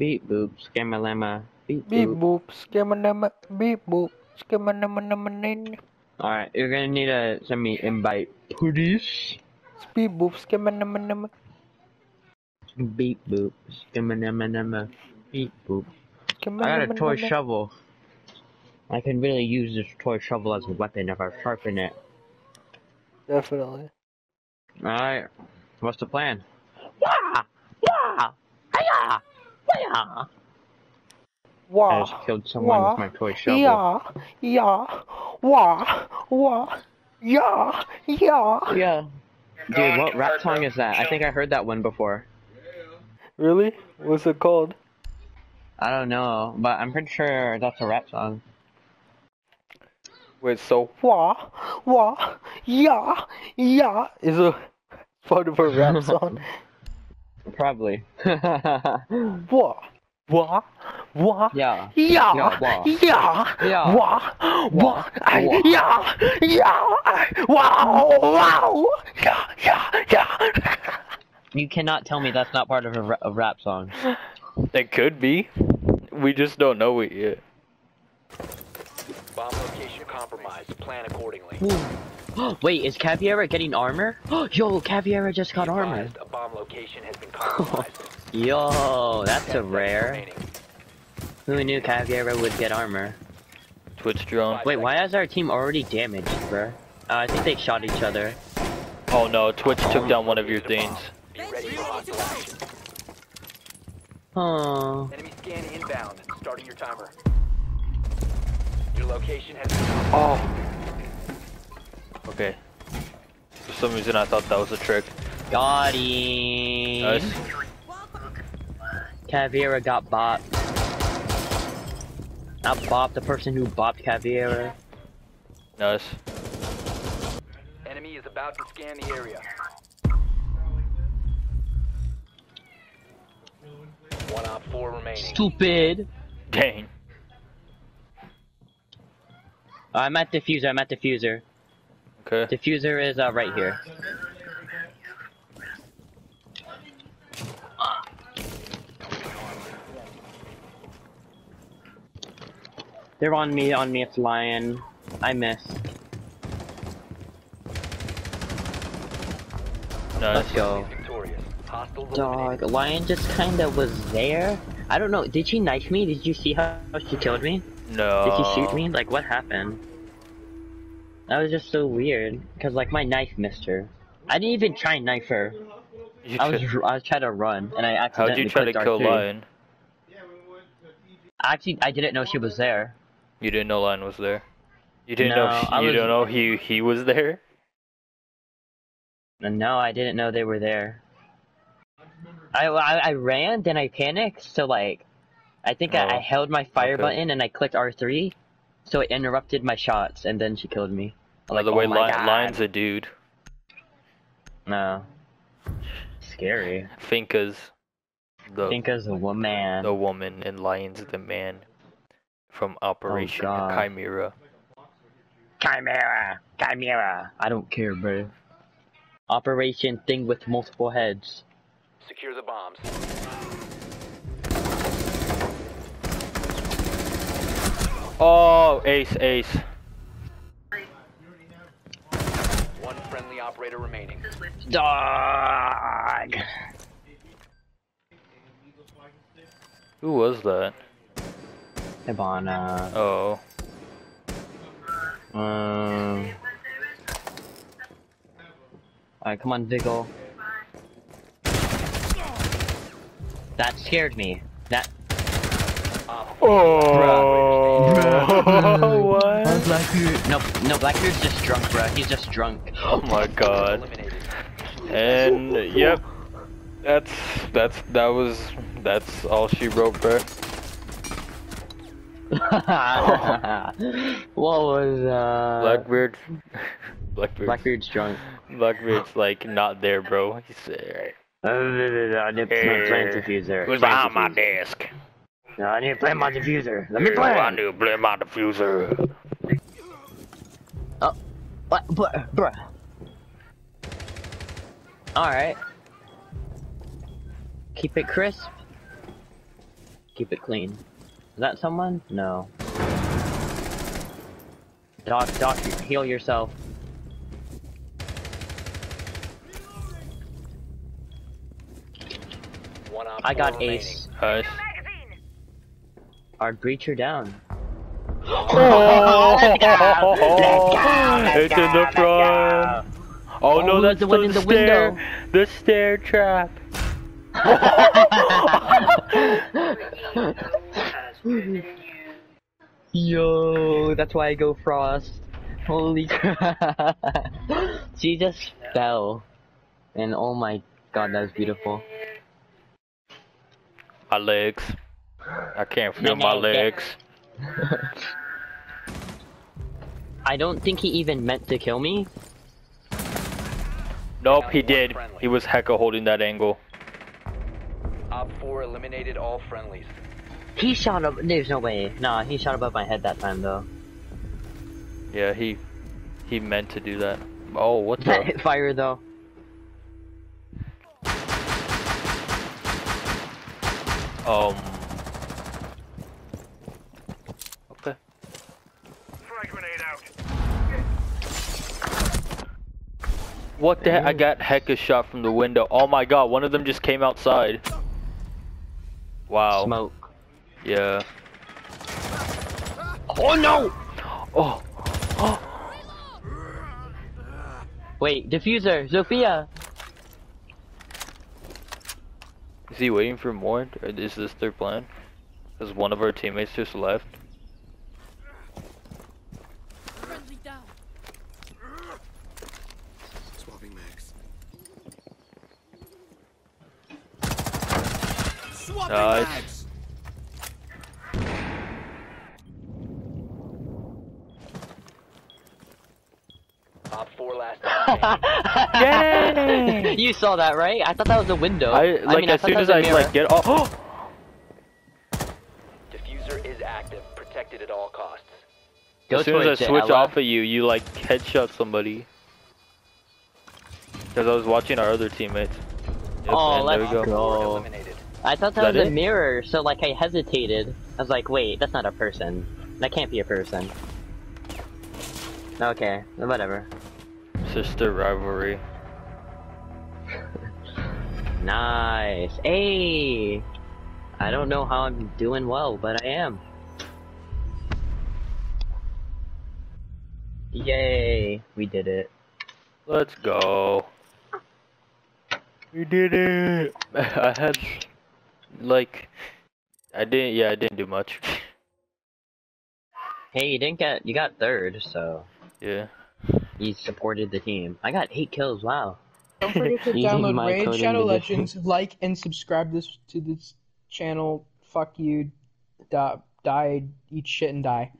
Beep boop, scammalama. Beep Beep boop. scamanama, beep boop, scamanamanaman, Alright, you're gonna need to send me invite. Please. beep boop, scamanamanama, Beep boop, scammalama. Beep boop. I got a toy shovel. I can really use this toy shovel as a weapon if I sharpen it. Definitely. Alright, what's the plan? Wah! Wah! Hiya! Hiya! I just killed someone wah, with my toy shovel. yeah, yeah, wah, wah, yeah, yeah. Yeah. Dude, what rap song is that? I think I heard that one before. Really? What's it called? I don't know, but I'm pretty sure that's a rap song. Wait, so wah, wah, yeah, yeah is a part of a rap song. Probably. Wah, wah, wah, yeah. yeah, Yeah, wah. yeah, Yeah. wah, wah, I- yeah, yeah, I- wow, wow, yeah, yeah, yeah. You cannot tell me that's not part of a, ra- a rap song. It could be. We just don't know it yet. Bomb location compromised. Plan accordingly. Wait, is Caveira getting armor? Yo, Caveira just got Be armor. Advised, A bomb location has been compromised. Yo, that's a rare. Who knew Caveira would get armor? Twitch drone. Wait, why is our team already damaged, bruh? Uh, I think they shot each other. Oh no, Twitch took down one of your things. Be ready for hostile action. Oh. Enemy scan inbound. Starting your timer. Your location has been Oh. Okay. For some reason I thought that was a trick. Got him. Nice. Caveira got bopped. I bopped the person who bopped Caveira. Nice. Enemy is about to scan the area. One op four remaining. Stupid. Dang. I'm at defuser. I'm at defuser. Okay. Defuser is uh, right here. They're on me, on me, it's Lion. I missed. Nice. Let's go. Victorious. Dog. Lion just kinda was there. I don't know, did she knife me? Did you see how she killed me? No. Did she shoot me? Like, what happened? That was just so weird. Cause like my knife missed her. I didn't even try and knife her. You I was I was trying to run and I accidentally How'd you try to kill Lion? Actually, I didn't know she was there. You didn't know Lion was there. You didn't No, know I you was- don't know he he was there. No, I didn't know they were there. I I, I ran, then I panicked. So like, I think I, I Oh, held my fire okay. button and I clicked R three, so it interrupted my shots, and then she killed me. I'm By like, the way, oh God. Lion's a dude. no, scary. Finka's the Finka's a woman. the woman and Lion's the man from oh, Operation Oh, Chimera. Chimera, Chimera. I don't care, bro. Operation thing with multiple heads. Secure the bombs. Oh, ace, ace. One friendly operator remaining. Dog. Who was that? Hibana. Oh, Um. Alright, come on, Diggle. That scared me. That. oh, what? Blackbeard. No, no, Blackbeard's just drunk, bro. He's just drunk. Oh my God. Eliminated. And yep, that's that's that was that's all she wrote, bro. what was uh? Blackbeard, Blackbeard, Blackbeard's drunk. Blackbeard's like not there, bro. He's Uh, I need to play my defuser. Who's behind my desk? No, I need to play my defuser. Let me play. I need to play my defuser. Oh, What, bruh, bruh. Alright. Keep it crisp. keep it clean. Is that someone? No. Doc, Doc, heal yourself. I got remaining. ace. Nice. Our breacher down. Oh, Let's go, let's it's in the front. Oh, no, Oh, that's the one in the stair. window. The stair trap. Mm-hmm. Yo, that's why I go frost. Holy crap. she just fell. And oh my god, that was beautiful. My legs. I can't feel my legs. I don't think he even meant to kill me. Nope, he did. He was hecka holding that angle. Op 4 eliminated all friendlies. He shot up. There's no way. Nah, he shot above my head that time though. Yeah, he he meant to do that. Oh, what the? hit fire though. Um. Okay. What the heck? I got hecka shot from the window. Oh my god, one of them just came outside. Wow. Smoke. Yeah. Oh no! Oh. Oh. Wait, defuser, Zofia. Is he waiting for more? Or is this their plan? Because one of our teammates just left. Friendly down. Swapping mags. Nice. Op 4 last op Yay! you saw that, right? I thought that was a window. I like mean, as thought soon as was a I mirror. like get oh Defuser is active, protected at all costs. Go as soon as I switch Ela. off of you, you like headshot somebody. Because I was watching our other teammates. Yep, Oh, and there we let's go. go. Four eliminated. I thought that, Is that was a it? mirror, so like I hesitated. I was like, wait, that's not a person. That can't be a person. Okay, whatever. Sister rivalry. Nice. Hey! I don't know how I'm doing well, but I am. Yay! We did it. Let's go. We did it. I had like I didn't yeah, I didn't do much. Hey, you didn't get, you got third, so yeah. You supported the team. I got eight kills, wow. Don't forget to download Raid Shadow Legends, like and subscribe this to this channel. Fuck you, die, die, eat shit and die.